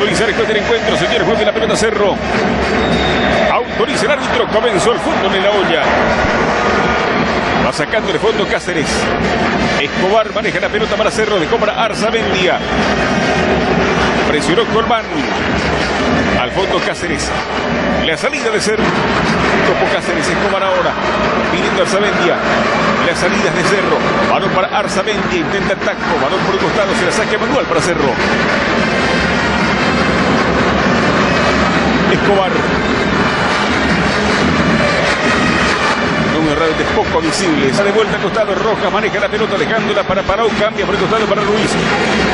autorizar el encuentro, señores, mueve la pelota Cerro. Autoriza el árbitro, comenzó el fútbol en la olla. Va sacando el fondo Cáceres. Escobar maneja la pelota para Cerro, de compra Arzamendia. Presionó Colmán. Al fondo Cáceres. La salida de Cerro. Topo Cáceres, Escobar ahora. Pidiendo Arzamendia. Las salidas de Cerro. Balón para Arzamendia. Intenta el taco. Balón por el costado. Se la saca Manuel para Cerro. ko war de poco visible. Sale vuelta al costado Roja, maneja la pelota dejándola para Parau, cambia por el costado para Ruiz.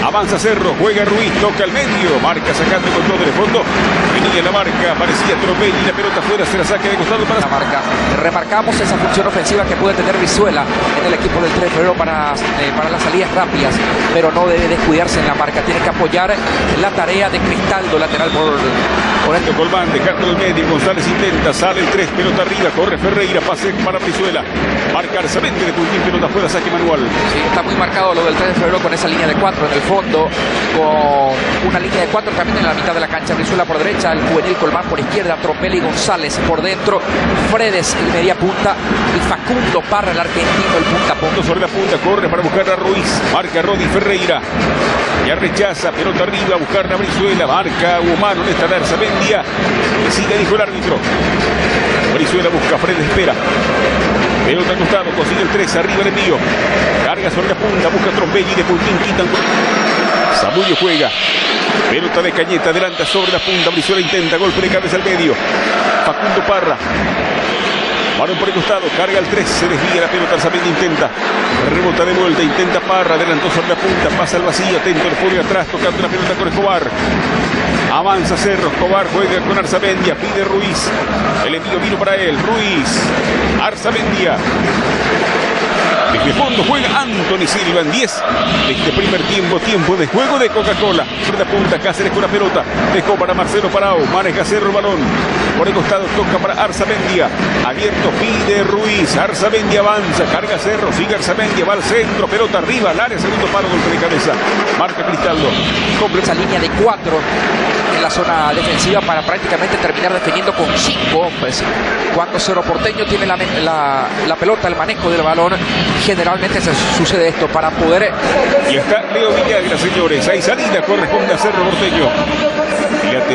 Avanza Cerro, juega Ruiz, toca al medio, marca sacando el control del fondo. Venía la marca, parecía Tropelli, la pelota fuera, se la saca de costado para la marca. Remarcamos esa función ofensiva que puede tener Visuela en el equipo del 3 de febrero para, eh, para las salidas rápidas, pero no debe descuidarse en la marca. Tiene que apoyar la tarea de Cristaldo, lateral por, por este Colmán, dejando el medio. González intenta, sale el 3, pelota arriba, corre Ferreira, pase para Brizuela. Marca Arzamendi de Puntín, pelota afuera, saque manual. Sí, está muy marcado lo del 3 de febrero con esa línea de 4 en el fondo, con una línea de 4 también en la mitad de la cancha. Brizuela por derecha, el juvenil Colmán por izquierda, Tropelli González por dentro, Fredes el media punta y Facundo Parra el argentino el punta punto. Sobre la punta, corre para buscar a Ruiz, marca Rodi Ferreira. Ya rechaza, pelota arriba, buscar a Brizuela, marca Humano en esta Arzamendia. Sigue, dijo el árbitro. Brizuela busca, Fred espera. Pelota al costado, consigue el 3, arriba el envío. Carga sobre la punta, busca Trombelli de Puntín, quitan. Zamullo juega. Pelota de Cañeta, adelanta sobre la punta. Brizuela intenta, golpe de cabeza al medio. Facundo Parra. Balón por el costado, carga el 3, se desvía la pelota, Arzamendi intenta, rebota de vuelta, intenta Parra, adelantó sobre la punta, pasa al vacío, atento, el pone atrás, tocando la pelota con Escobar. Avanza Cerro, Escobar juega con Arzamendia, pide Ruiz. El envío vino para él, Ruiz. Arzamendia. Desde fondo juega Anthony Silva en 10 este primer tiempo, tiempo de juego de Coca-Cola. Por la punta, Cáceres con la pelota. Dejó para Marcelo Parao. Maneja Cerro balón. Por el costado toca para Arzamendia. Abierto pide Ruiz. Arzamendia avanza. Carga Cerro. Sigue Arzamendia. Va al centro. Pelota arriba. Al área. Segundo paro. Golpe de cabeza. Marca Cristaldo. Compre esa línea de 4 en la zona defensiva para prácticamente terminar defendiendo con 5 hombres. Cuando Cerro Porteño tiene la, la, la pelota, el manejo del balón, generalmente se sucede esto para poder. Y está Leo Villagra, señores. Hay salida, corresponde a Cerro Porteño.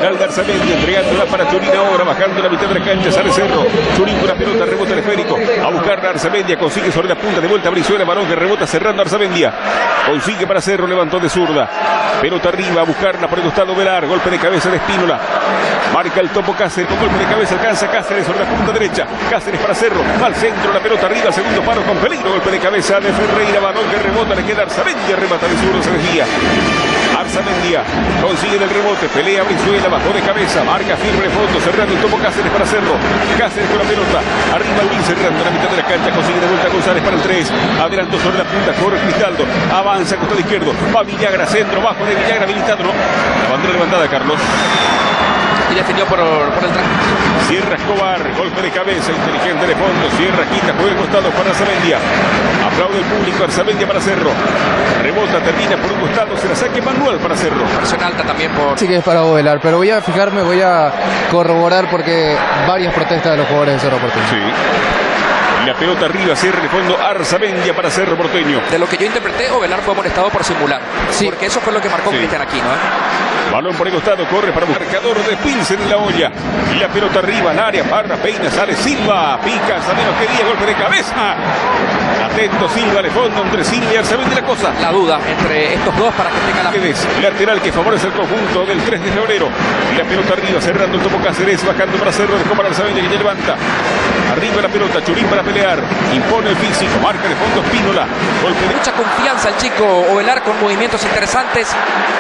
Lateral de Arzamendi entregándola para Turín ahora, bajando la mitad de la cancha, sale Cerro. Turín con la pelota, rebota el esférico. A buscar a Arzamendia, consigue sobre la punta, de vuelta a Brizuela, balón que rebota cerrando Arzamendia. Consigue para Cerro, levantó de zurda. Pelota arriba, a buscarla por el costado Velar, golpe de cabeza de Espínola. Marca el topo Cáceres, con golpe de cabeza alcanza Cáceres sobre la punta derecha. Cáceres para Cerro, al centro, la pelota arriba, segundo paro con peligro, golpe de cabeza de Ferreira, balón que rebota, le queda Arzamendia, remata de zurdo, se desvía. Arzamendia consigue el rebote, pelea Brizuela, bajó de cabeza, marca firme fondo, cerrando el topo Cáceres para Cerro. Cáceres con la pelota, arriba Luis cerrando la mitad de la cancha, consigue de vuelta González para el 3. Adelantó sobre la punta, corre Cristaldo, avanza costado izquierdo, va Villagra, centro, bajo de Villagra, habilitado, ¿no? La bandera levantada, Carlos y defendió por, por el traje. Sierra Escobar, golpe de cabeza, inteligente de fondo. Sierra quita, juega costado para Arzamendia. Aplaude el público, Arzamendia para Cerro. Rebota, termina por un costado, se la saque Manuel para Cerro. Presión alta también por. Sí que es para Bovelar, pero voy a fijarme, voy a corroborar porque varias protestas de los jugadores de Cerro Porteño. Sí. La pelota arriba, cierre de fondo, Arzamendia para Cerro Porteño. De lo que yo interpreté, Ovelar fue amonestado por simular. Sí. Porque eso fue lo que marcó sí. Cristian Aquino. ¿eh? Balón por el costado, corre para marcador de Pilsen en la olla. Y la pelota arriba, al área, Parra, Peina, sale Silva, pica, menos quería, golpe de cabeza. Atento Silva, de fondo entre Silva y Arzamendia la cosa. La duda entre estos dos para que tenga la... Lateral que favorece el conjunto del 3 de febrero. Y la pelota arriba, cerrando el topo Cáceres, bajando para Cerro, dejó para Arzamendia que ya levanta. Arriba la pelota, Churín para pelear. Impone el físico, marca de fondo Espínola. Golpe de... Mucha confianza el chico Ovelar con movimientos interesantes.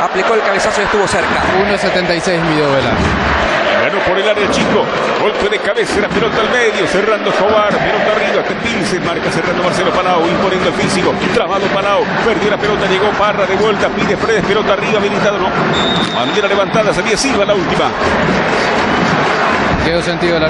Aplicó el cabezazo y estuvo cerca. 1.76 midió Ovelar. Ganó por el área chico. Golpe de cabeza, la pelota al medio. Cerrando Escobar. Pelota arriba. Tepilse. Marca cerrando Marcelo Palau. Imponiendo el físico. Trabado Palau. Perdió la pelota. Llegó Parra de vuelta. Pide Fredes. Pelota arriba. Habilitado. No. Bandera levantada. Salía Silva la última. Quedó sentido la.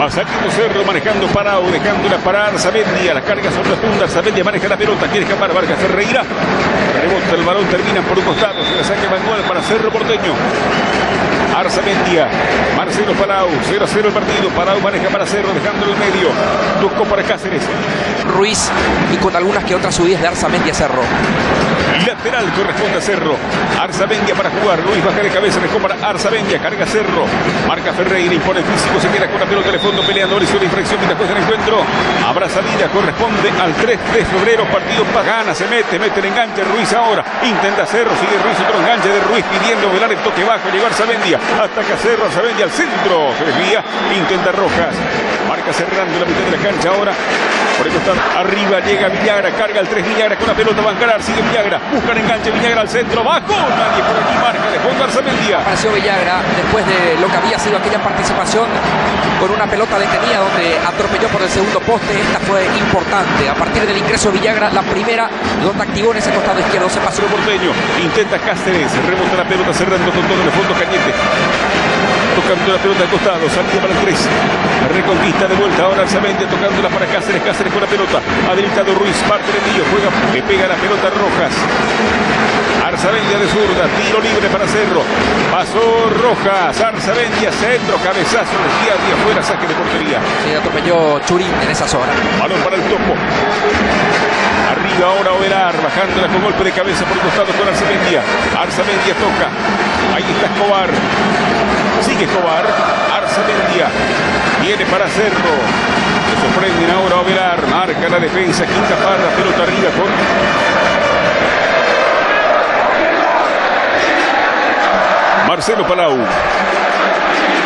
Va saliendo Cerro manejando parado, dejándola para Arzamendia. La carga sobre la punta. Arzamendia maneja la pelota. Quiere escapar Vargas Ferreira. Rebota el balón. Termina por un costado. Se la saque manual para Cerro Porteño. Arzamendia. Marcelo Palau. 0 a 0 el partido. Palau maneja para Cerro, dejándolo en medio. Tocó para Cáceres. Ruiz y con algunas que otras subidas de Arzamendia Cerro. Lateral corresponde a Cerro. Arzamendia para jugar. Luis baja de cabeza. Dejó para Arzamendia. Carga Cerro. Marca Ferreira. Impone el físico. Se queda con la pelota de fondo peleando. Le hizo la infracción mientras juega el encuentro. Habrá salida. Corresponde al 3 de febrero. Partido pagana. Se mete. Mete el enganche. Ruiz ahora. Intenta Cerro. Sigue Ruiz. Otro enganche de Ruiz pidiendo velar el toque bajo. Llegó Arzamendia. Ataca Cerro. Arzamendia al centro. Se desvía. Intenta Rojas. Marca cerrando la mitad de la cancha ahora. Por eso está arriba. Llega Villagra. Carga el 3 Villagra con la pelota. Va a encarar. Sigue Villagra. Busca el enganche. Villagra al centro. Bajo. Nadie por aquí marca. De fondo Arzamendia. Apareció Villagra después de lo que había sido aquella participación con una pelota detenida donde atropelló por el segundo poste. Esta fue importante. A partir del ingreso de Villagra, la primera donde activó en ese costado izquierdo se pasó. Porteño. Intenta Cáceres. Rebota la pelota cerrando con todo el fondo Cañete. Tocando la pelota al costado. Salida para el 3. Reconquista de vuelta. Ahora Arzamendia tocándola para Cáceres. Cáceres con la pelota. Habilitado Ruiz. Parte de Millo. Juega. Le pega la pelota Rojas. Arzamendia de zurda, tiro libre para Cerro. Pasó Rojas, Arzamendia, centro, cabezazo, desvía de afuera, saque de portería. Se atropelló Churín en esa zona. Balón para el topo. Arriba ahora Ovelar, bajándola con golpe de cabeza por el costado con Arzamendia. Arzamendia toca. Ahí está Escobar. Sigue Escobar. Arzamendia. Viene para Cerro. Se sorprenden ahora Ovelar. Marca la defensa. Quinta Parra. Pelota arriba con Marcelo Palau.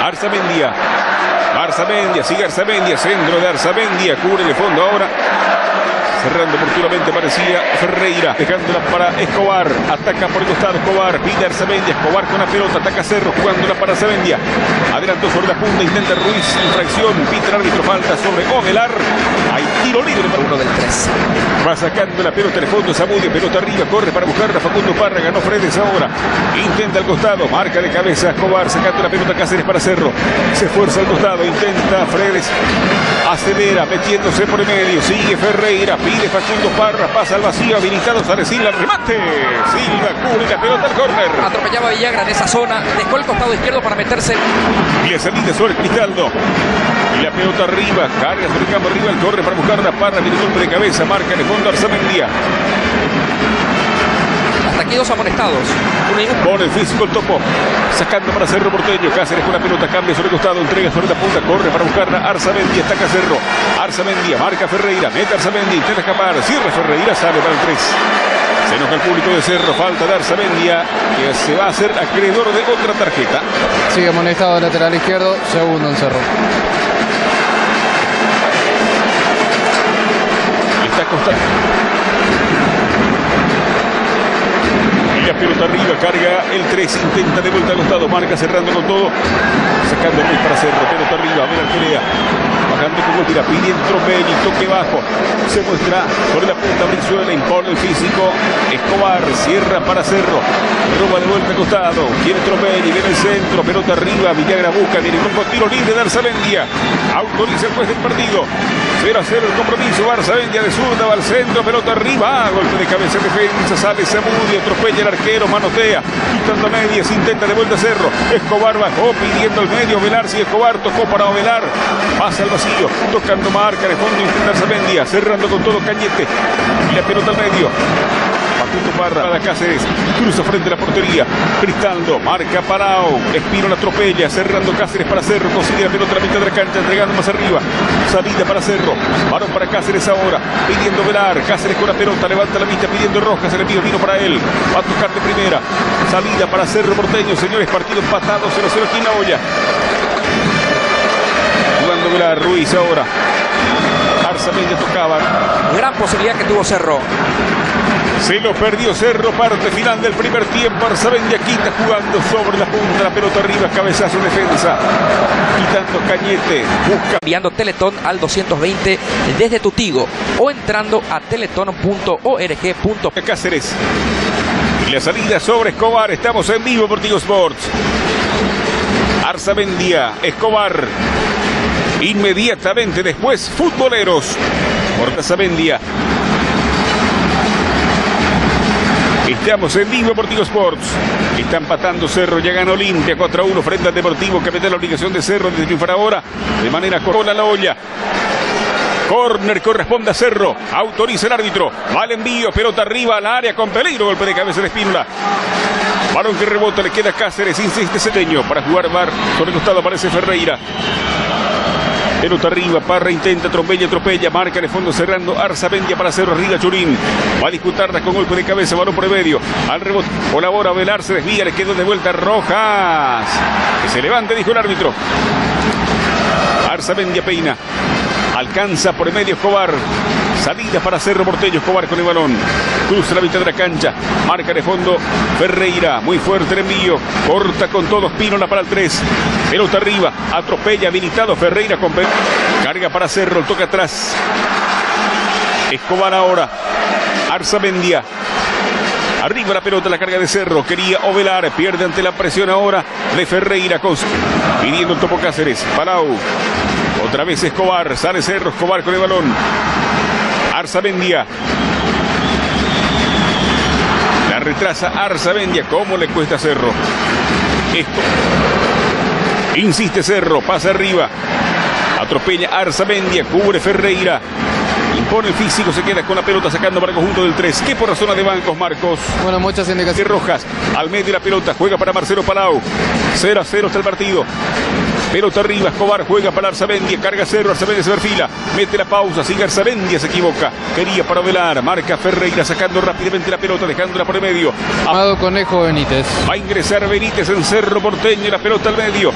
Arzamendia. Arzamendia, sigue Arzamendia, centro de Arzamendia, cubre de fondo ahora. Cerrando oportunamente parecía Ferreira, dejándola para Escobar. Ataca por el costado Escobar, pide Arzamendia. Escobar con la pelota, ataca Cerro, jugándola para Arzamendia. Adelantó sobre la punta, intenta Ruiz, infracción, pita el árbitro, falta sobre Ovelar. Hay tiro libre para Uno del 3. Va sacando la pelota el fondo, Zamudio, pelota arriba, corre para buscarla, Facundo Parra, ganó Fredes ahora. Intenta al costado, marca de cabeza Escobar, sacando la pelota Cáceres para Cerro. Se esfuerza al costado, intenta Fredes, acelera, metiéndose por el medio, sigue Ferreira, pide Facundo Parra, pasa al vacío, habilitado sale Silva, remate. Silva cubre la pelota al córner. Atropellaba Villagra en esa zona, dejó el costado izquierdo para meterse. Y le salida sobre Cristaldo. Y la pelota arriba, carga sobre el campo arriba, el corre para buscar la parra, viene golpe de cabeza, marca el fondo Arzamendia. Hasta aquí dos amonestados. Pone el físico el topo. Sacando para Cerro Porteño. Cáceres con la pelota. Cambia sobre el costado. Entrega sobre la punta. Corre para buscarla. Arzamendia. Ataca Cerro. Arzamendia. Marca Ferreira. Mete Arzamendia. Intenta escapar. Cierra Ferreira. Sale para el 3. Se enoja el público de Cerro. Falta de Arzamendia. Que se va a hacer acreedor de otra tarjeta. Sigue amonestado el lateral izquierdo, segundo en Cerro. Está costando. Y la pelota arriba, carga el 3, intenta de vuelta al costado, marca cerrando con todo, sacando Ruiz para Cerro, pelota arriba, a ver pelea, bajando con golpe, pidiendo Tropelli, toque bajo, se muestra sobre la punta Brizuela, impone el físico, Escobar, cierra para Cerro, roba de vuelta al costado, quiere Tropelli, viene el centro, pelota arriba, Villagra busca, viene con tiro libre de Arzamendia, autoriza el juez del partido, 0 a 0 el compromiso, Arzamendia de zurda, va al centro, pelota arriba, golpe de cabeza defensa, sale Zamudio, atropella el arquero, manotea, quitando medias, intenta de vuelta Cerro, Escobar bajó pidiendo el medio, Velar, si Escobar tocó para Velar, pasa al vacío, tocando marca de fondo, intenta Arzamendia, cerrando con todo Cañete, y la pelota al medio, Facundo Parra para Cáceres, cruza frente a la portería, Cristaldo, marca Parao, Espino la atropella, cerrando Cáceres para Cerro, consigue la pelota a la mitad de la cancha, entregando más arriba, salida para Cerro, varón para Cáceres ahora, pidiendo velar, Cáceres con la pelota, levanta la vista pidiendo Rojas, el envío vino para él, va a tocar de primera, salida para Cerro Porteño, señores, partido empatado, 0-0 aquí en la olla. Jugando velar, Ruiz ahora. Arzamendia tocaba, Gran posibilidad que tuvo Cerro. se lo perdió Cerro, parte final del primer tiempo. Arzamendia quita jugando sobre la punta, la pelota arriba, cabezazo defensa. Quitando Cañete, busca Enviando Teletón al 220 desde tu Tigo o entrando a teleton.org. a Cáceres. Y la salida sobre Escobar. Estamos en vivo por Tigo Sports. Arzamendia, Escobar. Inmediatamente después, futboleros. Por Casamendia. Estamos en vivo Deportivo Sports. Está empatando Cerro, ya ganó Olimpia 4 a 1 frente al Deportivo que mete la obligación de Cerro de triunfar ahora de manera corona la olla. Corner corresponde a Cerro. Autoriza el árbitro. Mal envío, pelota arriba al área con peligro. Golpe de cabeza de Espínola. Balón que rebota, le queda Cáceres. Insiste Cedeño para jugar Bar. Sobre el costado aparece Ferreira. Pelota arriba, Parra intenta, atropella, atropella, marca de fondo cerrando, Arzamendia para Cerro, arriba Churín, va a disputarla con golpe de cabeza, balón por el medio, al rebote, colabora Velar, se desvía, le quedó de vuelta Rojas, que se levante, dijo el árbitro. Arzamendia peina, alcanza por el medio Escobar, Salida para Cerro Porteño, Escobar con el balón. Cruza la mitad de la cancha. Marca de fondo Ferreira. Muy fuerte el envío. Corta con todo Espínola para el 3. Pelota arriba. Atropella habilitado Ferreira con Carga para Cerro. Toca atrás. Escobar ahora. Arzamendia. Arriba la pelota, la carga de Cerro. Quería Ovelar. Pierde ante la presión ahora de Ferreira. Con... Pidiendo el topo Cáceres. Palau. Otra vez Escobar. Sale Cerro. Escobar con el balón. Arzamendia. La retrasa Arzamendia. ¿Cómo le cuesta a Cerro? Esto. Insiste Cerro. Pasa arriba. Atropella Arzamendia. Cubre Ferreira. Impone el físico, se queda con la pelota sacando para el conjunto del 3. ¿Qué por la zona de bancos, Marcos? Bueno, muchas indicaciones. Rojas, al medio de la pelota, juega para Marcelo Palau. 0 a 0 está el partido. Pelota arriba, Escobar juega para Arzamendia, carga cero, Arzamendia se perfila, mete la pausa, sigue Arzamendia, se equivoca. Quería para velar, marca Ferreira sacando rápidamente la pelota, dejándola por el medio. Amado Conejo Benítez. Va a ingresar Benítez en Cerro Porteño, la pelota al medio.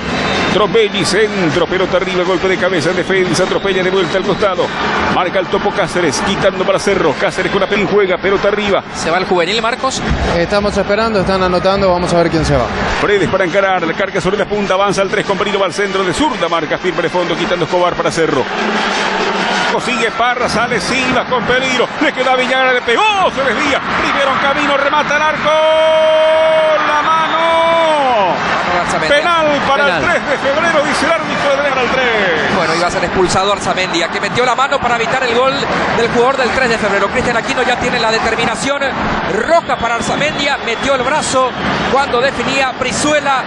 Tropelli, centro, pelota arriba, golpe de cabeza en defensa, atropella de vuelta al costado. Marca el topo Cáceres, quitando para Cerro. Cáceres con la pelín juega, pelota arriba. ¿Se va el juvenil, Marcos? Estamos esperando, están anotando, vamos a ver quién se va. Fredes para encarar, la carga sobre la punta, avanza al 3 con va al centro de zurda, marca firme de fondo, quitando Escobar para Cerro. Sigue Parra, sale Silva con peligro. Le queda Villagra, le pegó, se desvía. Primero en camino, remata el arco. La mano. Penal para Penal. el 3 de febrero, dice el árbitro de al 3. Bueno, iba a ser expulsado Arzamendia, que metió la mano para evitar el gol del jugador del 3 de febrero. Cristian Aquino ya tiene la determinación roja para Arzamendia, metió el brazo cuando definía Brizuela.